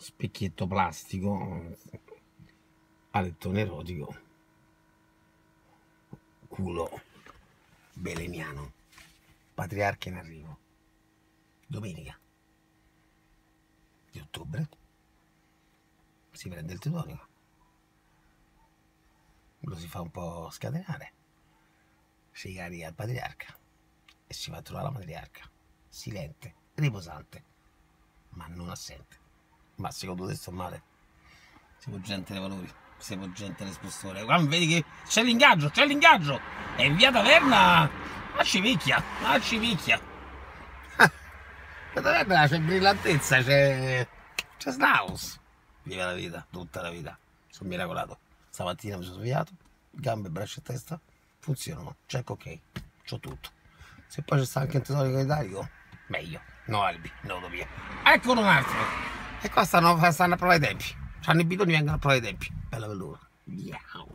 specchietto plastico, alettone erotico, culo belemiano, patriarca in arrivo, domenica di ottobre, si prende il titonico, lo si fa un po' scatenare, si carica il patriarca e si va a trovare la matriarca, silente, riposante, ma non assente. Ma secondo te sto male? Siamo gente dei valori, siamo gente dell'espostore. Quando vedi che c'è l'ingaggio, c'è l'ingaggio! E in via taverna a civicchia, a civicchia. La taverna c'è brillantezza, c'è. c'è Snaus. Viva la vita, tutta la vita. Sono miracolato. Stamattina mi sono svegliato, gambe, braccia e testa funzionano. Check ok, c'ho tutto. Se poi c'è anche il titolico italico, meglio. No Albi, no utopia. Eccolo un altro! E qua stanno, stanno a provare i tempi. C'hanno i bidoni vengono a provare i tempi. Bella loro. Miau.